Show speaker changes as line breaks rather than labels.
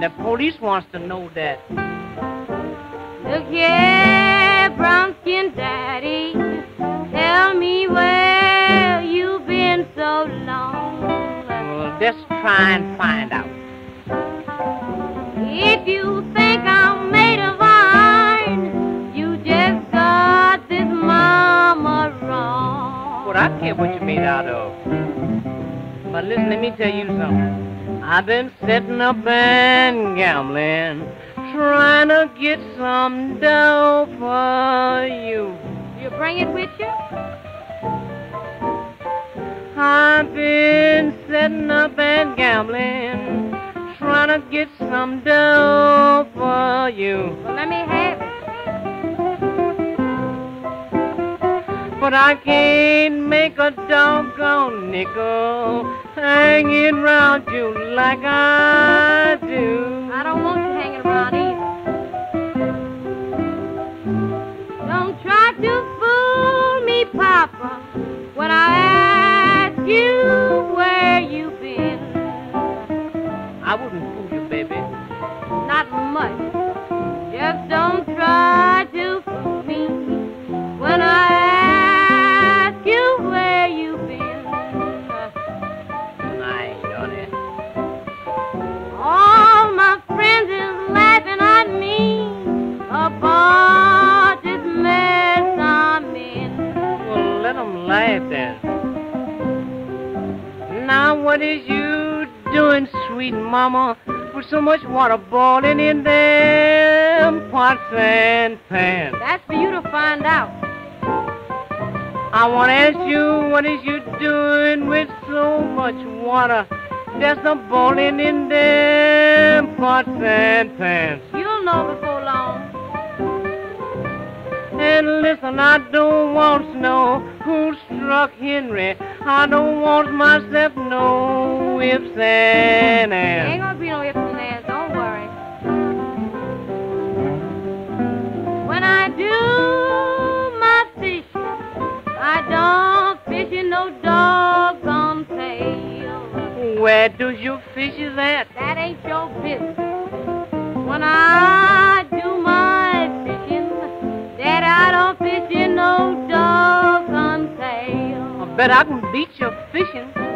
and the police wants to know that.
Look here, brown skin daddy, tell me where you've been so long.
Well, just try and find out.
If you think I'm made of iron, you just got this mama wrong.
What I care what you're made out of. But listen, let me tell you something. I've been sitting up and gambling, trying to get some dough for you.
You bring it with you?
I've been sitting up and gambling, trying to get some dough for you.
Well, let me have
But I can't make a doggone nickel hanging round you like I do.
I don't want you hanging around either. Don't try to fool me, Papa, when I ask you where you've been.
I wouldn't fool Now, what is you doing, sweet mama, with so much water boiling in them pots and pans?
That's for you to find out.
I want to ask you, what is you doing with so much water that's a boiling in them pots and pans?
You'll know before long.
And listen, I don't want to know who struck Henry. I don't want myself no ifs and
Ain't gonna be no ifs and ands, don't worry. When I do my fishing, I don't fish in no doggone pail.
Where do your fishes at?
That ain't your business. When
I bet I can beat your fishing.